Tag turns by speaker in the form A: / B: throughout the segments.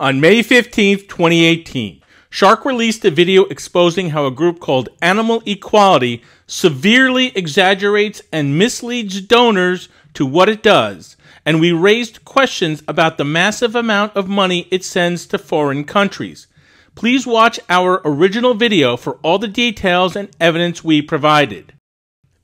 A: On May 15, 2018, Shark released a video exposing how a group called Animal Equality severely exaggerates and misleads donors to what it does, and we raised questions about the massive amount of money it sends to foreign countries. Please watch our original video for all the details and evidence we provided.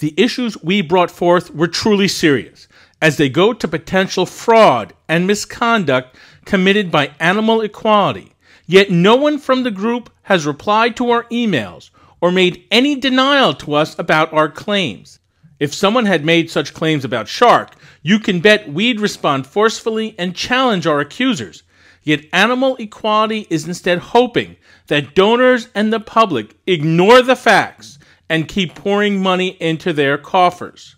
A: The issues we brought forth were truly serious, as they go to potential fraud and misconduct committed by Animal Equality. Yet no one from the group has replied to our emails or made any denial to us about our claims. If someone had made such claims about Shark, you can bet we'd respond forcefully and challenge our accusers. Yet Animal Equality is instead hoping that donors and the public ignore the facts and keep pouring money into their coffers.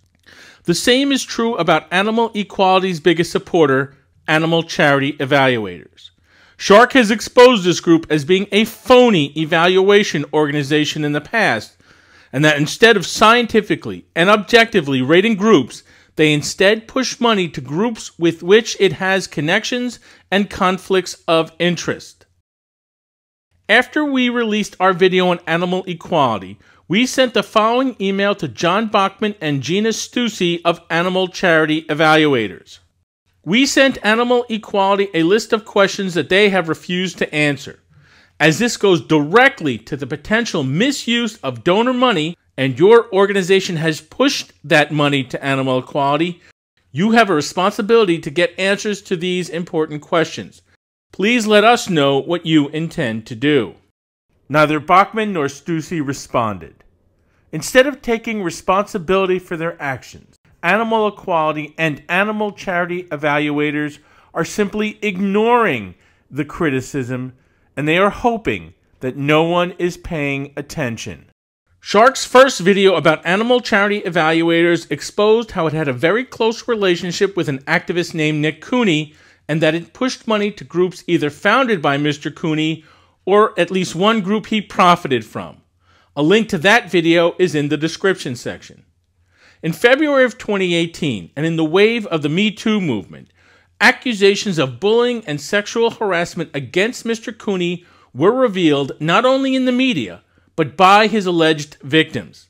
A: The same is true about Animal Equality's biggest supporter, Animal Charity Evaluators. Shark has exposed this group as being a phony evaluation organization in the past, and that instead of scientifically and objectively rating groups, they instead push money to groups with which it has connections and conflicts of interest. After we released our video on animal equality, we sent the following email to Jon Bockman and Gina Stuessy of Animal Charity Evaluators. We sent Animal Equality a list of questions that they have refused to answer. As this goes directly to the potential misuse of donor money, and your organization has pushed that money to Animal Equality, you have a responsibility to get answers to these important questions. Please let us know what you intend to do. Neither Bockman nor Stuessy responded. Instead of taking responsibility for their actions, animal equality and animal charity evaluators are simply ignoring the criticism and they are hoping that no one is paying attention. Shark's first video about animal charity evaluators exposed how it had a very close relationship with an activist named Nick Cooney and that it pushed money to groups either founded by Mr. Cooney or at least one group he profited from. A link to that video is in the description section. In February of 2018, and in the wave of the Me Too movement, accusations of bullying and sexual harassment against Mr. Cooney were revealed not only in the media, but by his alleged victims.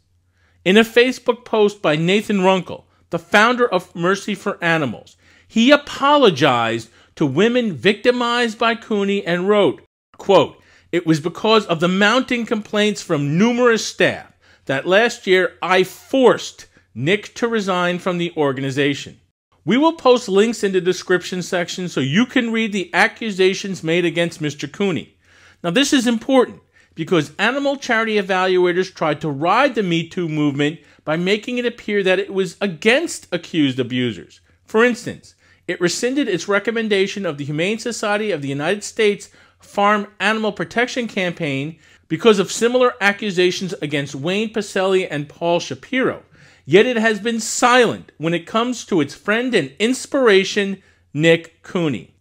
A: In a Facebook post by Nathan Runkle, the founder of Mercy for Animals, he apologized to women victimized by Cooney and wrote, quote, It was because of the mounting complaints from numerous staff that last year I forced Nick to resign from the organization. We will post links in the description section so you can read the accusations made against Mr. Cooney. Now, this is important because animal charity evaluators tried to ride the Me Too movement by making it appear that it was against accused abusers. For instance, it rescinded its recommendation of the Humane Society of the United States Farm Animal Protection Campaign because of similar accusations against Wayne Pacelle and Paul Shapiro. Yet it has been silent when it comes to its friend and inspiration, Nick Cooney.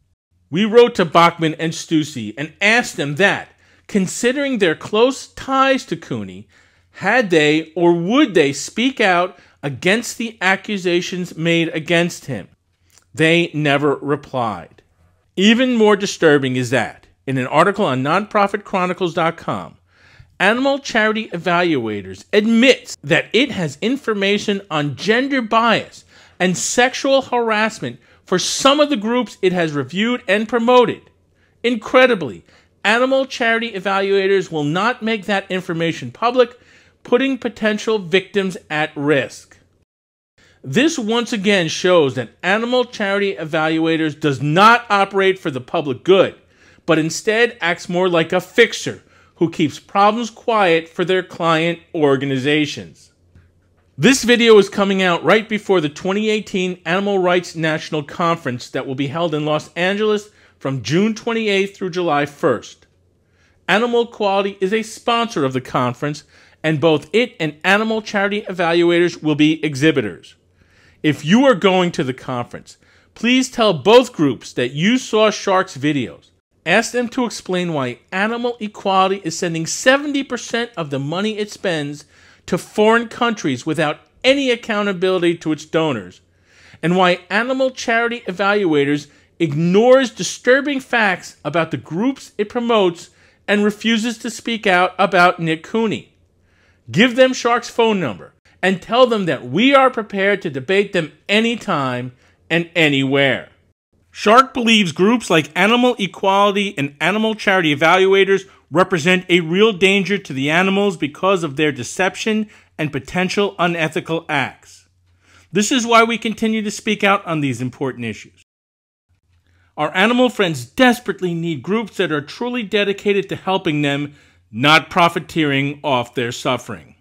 A: We wrote to Bockman and Stuessy and asked them that, considering their close ties to Cooney, had they or would they speak out against the accusations made against him? They never replied. Even more disturbing is that, in an article on nonprofitchronicles.com, Animal Charity Evaluators admits that it has information on gender bias and sexual harassment for some of the groups it has reviewed and promoted. Incredibly, Animal Charity Evaluators will not make that information public, putting potential victims at risk. This once again shows that Animal Charity Evaluators does not operate for the public good, but instead acts more like a fixer who keeps problems quiet for their client organizations. This video is coming out right before the 2018 Animal Rights National Conference that will be held in Los Angeles from June 28th through July 1st. Animal Equality is a sponsor of the conference, and both it and animal charity evaluators will be exhibitors. If you are going to the conference, please tell both groups that you saw Shark's videos Ask them to explain why Animal Equality is sending 70% of the money it spends to foreign countries without any accountability to its donors, and why animal charity evaluators ignores disturbing facts about the groups it promotes and refuses to speak out about Nick Cooney. Give them Shark's phone number and tell them that we are prepared to debate them anytime and anywhere. Shark believes groups like Animal Equality and Animal Charity Evaluators represent a real danger to the animals because of their deception and potential unethical acts. This is why we continue to speak out on these important issues. Our animal friends desperately need groups that are truly dedicated to helping them, not profiteering off their suffering.